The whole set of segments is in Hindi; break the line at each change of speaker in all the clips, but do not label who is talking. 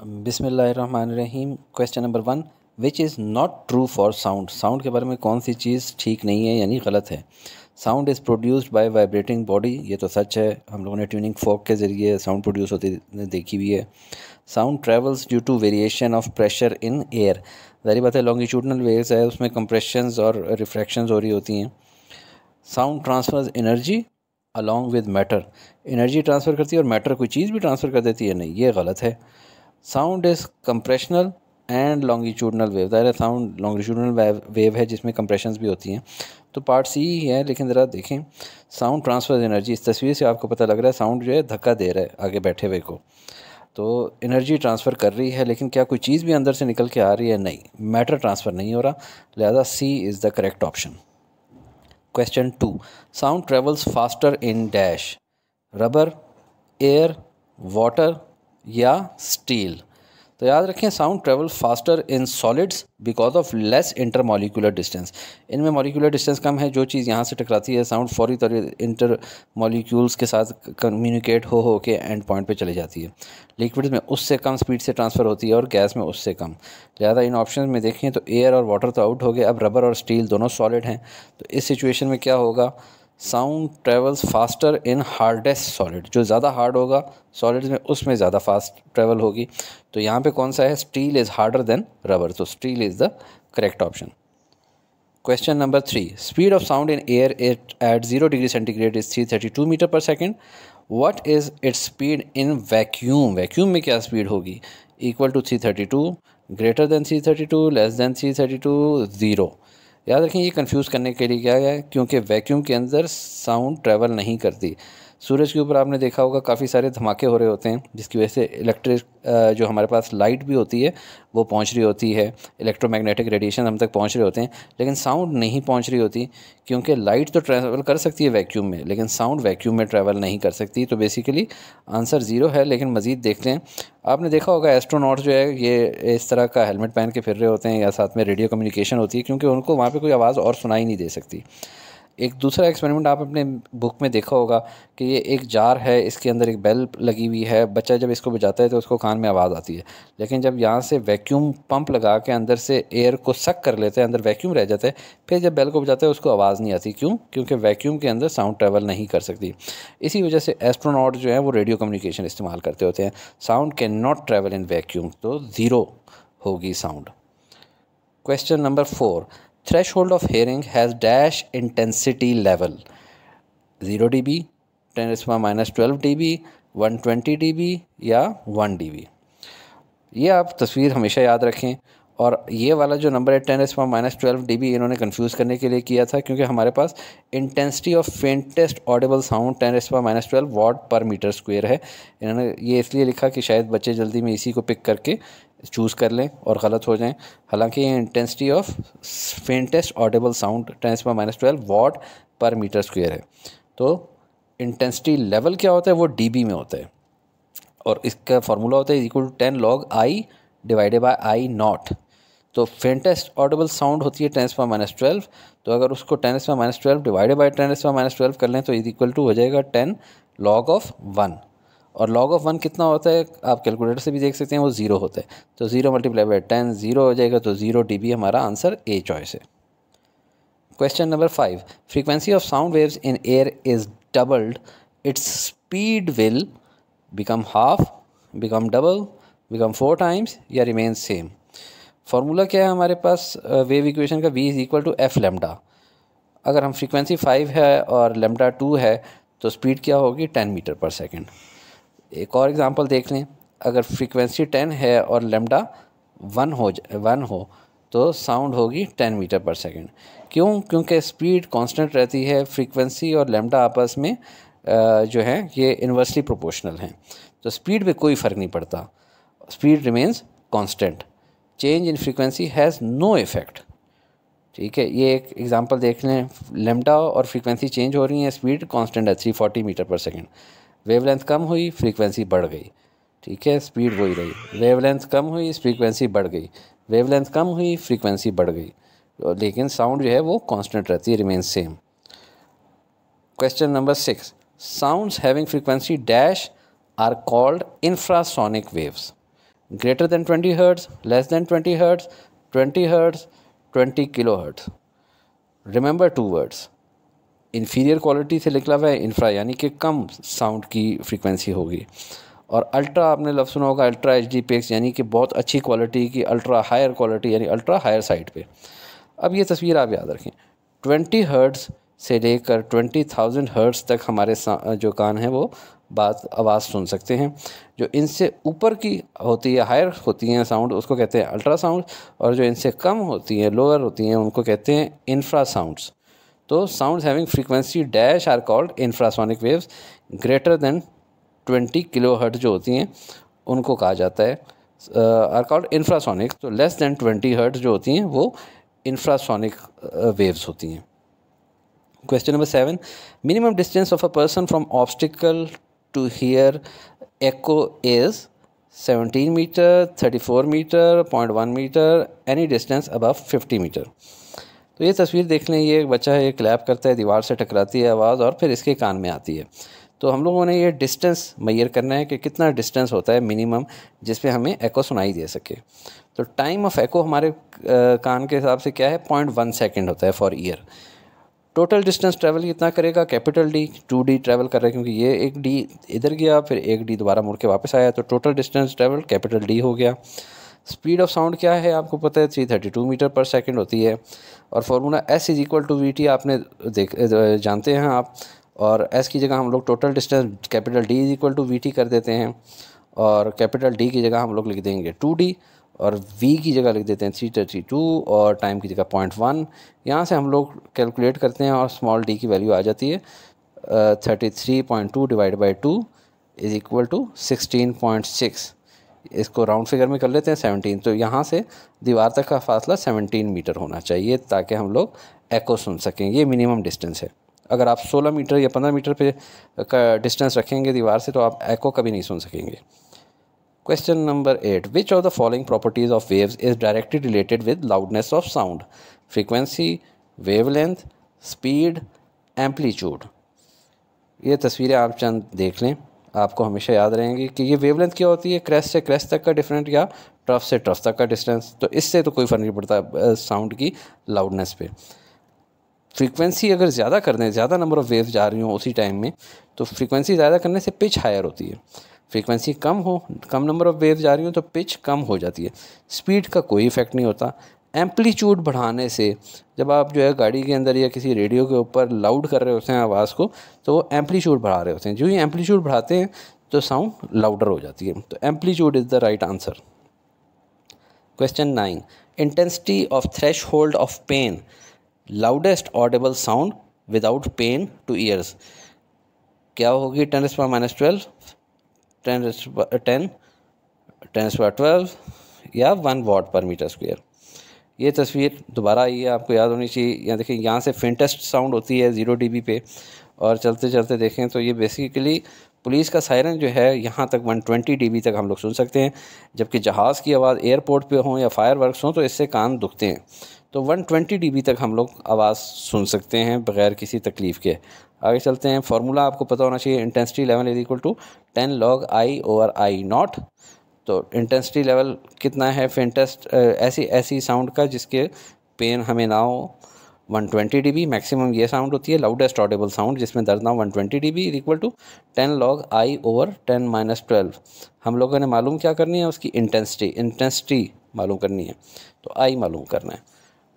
बिसमीम question number one which is not true for sound sound के बारे में कौन सी चीज़ ठीक नहीं है यानी गलत है? Sound is produced by vibrating body ये तो सच है। हम लोगों ने ट्यूनिंग फोक के ज़रिए साउंड प्रोड्यूस होती देखी हुई है। Sound travels due to variation of pressure in air जारी बात है लॉन्गिट्यूडनल वेव्स है, उसमें कंप्रेशन और रिफ्रैक्शन हो रही होती हैं। Sound transfers energy along with matter energy transfer करती है और मैटर कोई चीज़ भी ट्रांसफ़र कर देती है? नहीं, ये गलत है। Sound is compressional and longitudinal wave ज़ाहिर साउंड लॉन्गिट्यूडनल वेव है जिसमें कंप्रेशंस भी होती हैं। तो पार्ट सी ही है, लेकिन ज़रा देखें। साउंड ट्रांसफ़र एनर्जी इस तस्वीर से आपको पता लग रहा है साउंड जो है धक्का दे रहा है आगे बैठे हुए को। तो एनर्जी ट्रांसफ़र कर रही है, लेकिन क्या कोई चीज़ भी अंदर से निकल के आ रही है? नहीं। मैटर ट्रांसफ़र नहीं हो रहा। लिहाजा C is the correct option question two sound travels faster in dash rubber air water या स्टील। तो याद रखें sound travel faster in solids because of less inter molecular distance इनमें मॉलिकुलर डिस्टेंस कम है, जो चीज़ यहाँ से टकराती है साउंड फौरी तौर इंटर मॉलिक्यूल्स के साथ कम्युनिकेट हो हो के एंड पॉइंट पे चली जाती है। लिक्विड में उससे कम स्पीड से ट्रांसफ़र होती है और गैस में उससे कम। लिहाजा इन ऑप्शन में देखें तो एयर और वाटर तो आउट हो गए, अब रबर और स्टील दोनों सॉलिड हैं। तो इस सिचुएशन में क्या होगा? Sound travels faster in hardest solid जो ज़्यादा हार्ड होगा सॉलिड में उसमें ज़्यादा फास्ट ट्रेवल होगी। तो यहाँ पे कौन सा है? Steel is harder than rubber तो steel is the correct option question number three speed of sound in air it at zero degree centigrade is three thirty two metre per second what is its speed in vacuum vacuum में क्या स्पीड होगी? Equal to three thirty two greater than three thirty two less than three thirty two zero याद रखें, ये कंफ्यूज करने के लिए क्या है? क्योंकि वैक्यूम के अंदर साउंड ट्रैवल नहीं करती। सूरज के ऊपर आपने देखा होगा काफ़ी सारे धमाके हो रहे होते हैं, जिसकी वजह से इलेक्ट्रिक जो हमारे पास लाइट भी होती है, वो पहुँच रही होती है। इलेक्ट्रोमैग्नेटिक रेडिएशन हम तक पहुँच रहे होते हैं, लेकिन साउंड नहीं पहुँच रही होती, क्योंकि लाइट तो ट्रैवल कर सकती है वैक्यूम में, लेकिन साउंड वैक्यूम में ट्रैवल नहीं कर सकती। तो बेसिकली आंसर ज़ीरो है, लेकिन मज़ीद देखते हैं। आपने देखा होगा एस्ट्रोनॉट जो है, ये इस तरह का हेलमेट पहन के फिर रहे होते हैं, या साथ में रेडियो कम्युनिकेशन होती है, क्योंकि उनको वहाँ पर कोई आवाज़ और सुनाई नहीं दे सकती। एक दूसरा एक्सपेरिमेंट आप अपने बुक में देखा होगा कि ये एक जार है, इसके अंदर एक बेल लगी हुई है, बच्चा जब इसको बजाता है तो उसको कान में आवाज़ आती है। लेकिन जब यहाँ से वैक्यूम पंप लगा के अंदर से एयर को सक कर लेते हैं, अंदर वैक्यूम रह जाता है, फिर जब बेल को बजाता है उसको आवाज़ नहीं आती। क्यों? क्योंकि वैक्यूम के अंदर साउंड ट्रेवल नहीं कर सकती। इसी वजह से एस्ट्रोनॉट जो है वो रेडियो कम्युनिकेशन इस्तेमाल करते होते हैं। Sound cannot travel in vacuum तो ज़ीरो होगी sound question number four threshold of hearing has dash intensity level. 0 dB 10 to minus 12 dB 120 dB या 1 dB. ये आप तस्वीर हमेशा याद रखें और ये वाला जो नंबर है ten S minus twelve D B इन्होंने कन्फ्यूज़ करने के लिए किया था क्योंकि हमारे पास intensity of faintest audible sound ten S minus twelve watt per metre square है। इन्होंने ये इसलिए लिखा कि शायद बच्चे जल्दी में इसी को पिक करके चूज़ कर लें और ग़लत हो जाएँ। हालाँकि intensity of faintest audible sound ten S minus twelve watt per metre square है। तो इंटेंसिटी लेवल क्या होता है? वो डीबी में होता है। और इसका फार्मूला होता है equal to ten log I divided by I naught तो फेंटेस्ट ऑडिबल साउंड होती है टेन एस माइनस ट्वेल्व तो अगर उसको ten S minus twelve divided by ten S minus twelve कर लें तो इज़ इक्वल टू हो जाएगा टेन लॉग ऑफ़ वन और लॉग ऑफ़ वन कितना होता है, आप कैलकुलेटर से भी देख सकते हैं, वो ज़ीरो होता है। तो zero multiply by ten zero हो जाएगा तो ज़ीरो डीबी हमारा आंसर ए चॉइस है। Question number five frequency of sound waves in air is doubled its speed will become half become double become four times या रिमेन सेम फार्मूला क्या है हमारे पास? वेव इक्वेशन का V is equal to F lambda अगर हम फ्रीक्वेंसी फाइव है और लेमडा टू है तो स्पीड क्या होगी? टेन मीटर पर सेकेंड एक और एग्जांपल देख लें। अगर फ्रीक्वेंसी टेन है और लेमडा वन हो वन हो तो साउंड होगी टेन मीटर पर सेकेंड। क्यों? क्योंकि स्पीड कांस्टेंट रहती है, फ्रीक्वेंसी और लेमडा आपस में जो है, ये इन्वर्सली प्रोपोर्शनल हैं। तो स्पीड पे कोई फ़र्क नहीं पड़ता। Speed remains constant. Change in frequency has no effect. ठीक है, ये एक एग्जांपल देख लें। लेमडा और फ्रीक्वेंसी चेंज हो रही है, स्पीड कांस्टेंट है, three forty metre per second. Wavelength कम हुई फ्रीक्वेंसी बढ़ गई। ठीक है स्पीड वही रही। वेवलेंथ कम हुई फ्रीक्वेंसी बढ़ गई। वेवलेंथ कम हुई फ्रीक्वेंसी बढ़ गई। लेकिन साउंड जो है वो कांस्टेंट रहती है remain same question number six sounds having frequency dash are called infrasonic waves greater than twenty hertz less than twenty hertz twenty hertz twenty kilo hertz remember two words inferior quality से निकला हुआ है इंफ्रा यानी कि कम साउंड की फ्रीक्वेंसी होगी। और अल्ट्रा आपने लफ्ज़ सुना होगा अल्ट्रा एच डी पेक्स यानी कि बहुत अच्छी क्वालिटी की अल्ट्रा हायर क्वालिटी यानी अल्ट्रा हायर साइड पे। अब ये तस्वीर आप याद रखें। ट्वेंटी हर्ट्स से लेकर ट्वेंटी थाउज़ेंड हर्ट्स तक हमारे जो कान हैं, वो बात, आवाज़ सुन सकते हैं। जो इनसे ऊपर की होती है हायर होती हैं साउंड उसको कहते हैं अल्ट्रासाउंड और जो इनसे कम होती हैं लोअर होती हैं, उनको कहते हैं इंफ्रा साउंड्स तो sound having frequency dash are called infrasonic waves greater than twenty kilo hertz जो होती हैं उनको कहा जाता है आर कॉल्ड इंफ्रासोनिक तो लेस देन ट्वेंटी हर्ट जो होती हैं वो इंफ्रासोनिक वेव्स होती हैं। Question number seven minimum distance of a person from obstacle to hear echo is 17 meter, 34 metre, 0.1 metre, any distance above 50 metre तो ये तस्वीर देख लें, ये बच्चा है क्लैप करता है, दीवार से टकराती है आवाज़ और फिर इसके कान में आती है। तो हम लोगों ने ये डिस्टेंस मैयर करना है कि कितना डिस्टेंस होता है मिनिमम जिस पे हमें एको सुनाई दे सके। तो टाइम ऑफ़ एको हमारे कान के हिसाब से क्या है? पॉइंट वन सेकेंड होता है for ear total distance travel कितना करेगा? Capital D two D travel कर रहा है, क्योंकि ये एक डी इधर गया, फिर एक डी दोबारा मुड़ के वापस आया। तो total distance travel capital D हो गया। स्पीड ऑफ़ साउंड क्या है? आपको पता है three thirty two metre per second होती है और formula S is equal to V T आपने देख जानते हैं आप और एस की जगह हम लोग total distance capital D is equal to V T कर देते हैं और कैपिटल डी की जगह हम लोग लिख देंगे टू डी और वी की जगह लिख देते हैं थ्री थर्टी टू और टाइम की जगह पॉइंट वन यहाँ से हम लोग कैलकुलेट करते हैं और स्मॉल डी की वैल्यू आ जाती है thirty three point two divide by two is equal to sixteen point six इसको राउंड फिगर में कर लेते हैं सेवनटीन तो यहाँ से दीवार तक का फासला सेवनटीन मीटर होना चाहिए ताकि हम लोग एको सुन सकें ये मिनिमम डिस्टेंस है अगर आप 16 मीटर या 15 मीटर पे का डिस्टेंस रखेंगे दीवार से तो आप एको कभी नहीं सुन सकेंगे Question number 8. Which of the following properties of waves is directly related with loudness of sound? Frequency, wavelength, speed amplitude. ये तस्वीरें आप चंद देख लें आपको हमेशा याद रहेंगी कि ये वेवलेंथ क्या होती है? क्रेस्ट से क्रेस्ट तक का डिफरेंट या ट्रफ से ट्रफ तक का डिस्टेंस तो इससे तो कोई फ़र्क नहीं पड़ता साउंड की लाउडनेस पे। फ्रीक्वेंसी अगर ज़्यादा कर दें, ज़्यादा नंबर ऑफ़ वेव्स जा रही हों उसी टाइम में तो फ्रीक्वेंसी ज़्यादा करने से पिच हायर होती है। फ्रीक्वेंसी कम हो, कम नंबर ऑफ़ वेव जा रही हो तो पिच कम हो जाती है। स्पीड का कोई इफ़ेक्ट नहीं होता। एम्पलीट्यूड बढ़ाने से जब आप जो है गाड़ी के अंदर या किसी रेडियो के ऊपर लाउड कर रहे होते हैं आवाज़ को तो वो एम्पलीट्यूड बढ़ा रहे होते हैं। जो ही एम्पलीट्यूड बढ़ाते हैं तो साउंड लाउडर हो जाती है। तो amplitude is the right answer question nine intensity of threshold of pain loudest audible sound without pain to ears क्या होगी? Ten minus twelve ten ten ten square twelve या one watt per metre square ये तस्वीर दोबारा आई है आपको याद होनी चाहिए। यहाँ देखिए, यहाँ से फेंटेस्ट साउंड होती है ज़ीरो डी पे। और चलते चलते देखें तो ये बेसिकली पुलिस का सायरन जो है, यहाँ तक 120 ट्वेंटी तक हम लोग सुन सकते हैं। जबकि जहाज़ की आवाज़ एयरपोर्ट पे हो या फायर वर्कस हों तो इससे कान दुखते हैं। तो 120 ट्वेंटी तक हम लोग आवाज़ सुन सकते हैं बग़ैर किसी तकलीफ़ के। आगे चलते हैं। फार्मूला आपको पता होना चाहिए intensity level is equal to ten log I over I naught तो इंटेंसिटी लेवल कितना है? फेंटेस्ट ऐसी ऐसी साउंड का जिसके पेन हमें ना हो। 120 ट्वेंटी डी मैक्सिमम ये साउंड होती है लाउडेस्ट ऑडेबल साउंड जिसमें दर्द ना हो। One twenty D B equal to ten log I over ten minus twelve हम लोगों ने मालूम क्या करनी है? उसकी इंटेंसिटी इंटेंसिटी मालूम करनी है। तो आई मालूम करना है।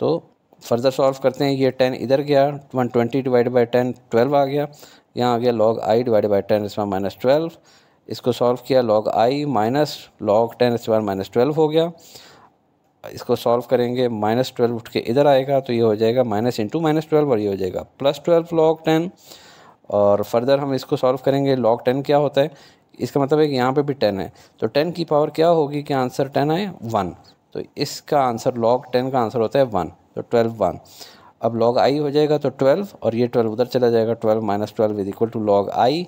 तो फर्दर सॉल्व करते हैं। ये टेन इधर गया one twenty divide by ten twelve आ गया। यहाँ आ गया log I divide by ten इसमें माइनस ट्वेल्व इसको सॉल्व किया log I minus log ten इस बार माइनस ट्वेल्व हो गया। इसको सॉल्व करेंगे माइनस ट्वेल्व उठ के इधर आएगा तो ये हो जाएगा माइनस इंटू माइनस ट्वेल्व और ये हो जाएगा प्लस ट्वेल्व लॉग टेन और फर्दर हम इसको सॉल्व करेंगे लॉग टेन क्या होता है? इसका मतलब है कि यहाँ पे भी टेन है। तो टेन की पावर क्या होगी कि आंसर टेन आए? वन तो इसका आंसर लॉग टेन का आंसर होता है वन तो ट्वेल्व वन अब लॉग आई हो जाएगा तो ट्वेल्व और ये ट्वेल्व उधर चला जाएगा। Twelve minus twelve is equal to log I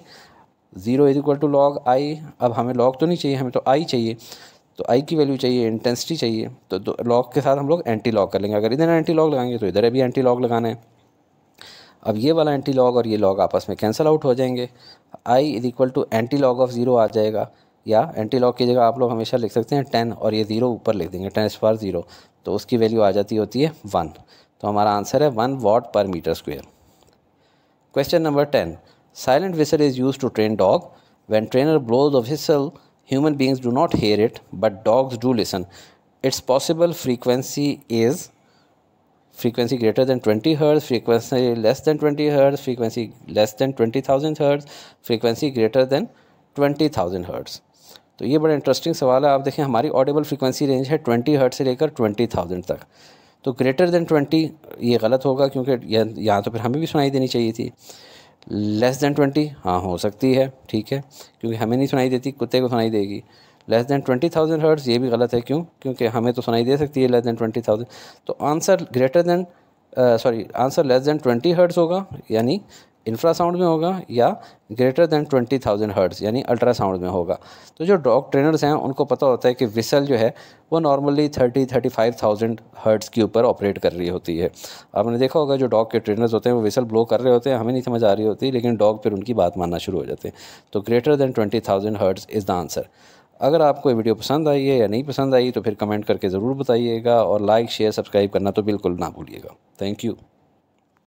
zero is equal to log I, अब हमें लॉग तो नहीं चाहिए, हमें तो आई चाहिए। तो आई की वैल्यू चाहिए, इंटेंसिटी चाहिए तो लॉग के साथ हम लोग एंटी लॉग कर लेंगे। अगर इधर एंटी लॉग लगाएँगे तो इधर भी एंटी लॉग लगाना है। अब ये वाला एंटी लॉग और ये लॉग आपस में कैंसिल आउट हो जाएँगे। I is equal to anti log of zero आ जाएगा, या एंटी लॉग की जगह आप लोग हमेशा लिख सकते हैं टेन, और ये ज़ीरो ऊपर लिख देंगे, टेन स्क्वायर ज़ीरो। तो उसकी वैल्यू आ जाती होती है वन। तो हमारा आंसर है वन वॉट पर meter square. Question number ten. Silent whistle is use to train dog when trainer blows off whistle human beings do not hear it but dogs do listen its possible frequency is frequency greater than 20 hertz, frequency less than 20 hertz, frequency less than 20000 hertz, frequency greater than 20000 hertz. तो ये बड़ा इंटरेस्टिंग सवाल है। आप देखें, हमारी ऑडिबल फ्रीक्वेंसी रेंज है 20 हर्ट से लेकर 20000 तक। तो ग्रेटर देन 20 ये गलत होगा, क्योंकि यहाँ तो फिर हमें भी सुनाई देनी चाहिए थी। लेस देन 20 हाँ हो सकती है, ठीक है, क्योंकि हमें नहीं सुनाई देती, कुत्ते को सुनाई देगी। Less than twenty thousand hertz ये भी गलत है, क्यों? क्योंकि हमें तो सुनाई दे सकती है लेस देन ट्वेंटी थाउज़ेंड। तो answer greater than sorry, answer less than twenty hertz होगा, यानी इंफ्रासाउंड में होगा या greater than twenty thousand hertz यानी अल्ट्रासाउंड में होगा। तो जो डॉग ट्रेनर्स हैं, उनको पता होता है कि विसल जो है, वो normally thirty thirty five thousand hertz के ऊपर ऑपरेट कर रही होती है। आपने देखा होगा जो डॉग के ट्रेनर्स होते हैं, वो विसल ब्लो कर रहे होते हैं, हमें नहीं समझ आ रही होती, लेकिन डॉग फिर उनकी बात मानना शुरू हो जाते हैं। तो greater than twenty thousand hertz is the answer अगर आपको ये वीडियो पसंद आई है या नहीं पसंद आई तो फिर कमेंट करके ज़रूर बताइएगा और लाइक शेयर सब्सक्राइब करना तो बिल्कुल ना भूलिएगा। Thank you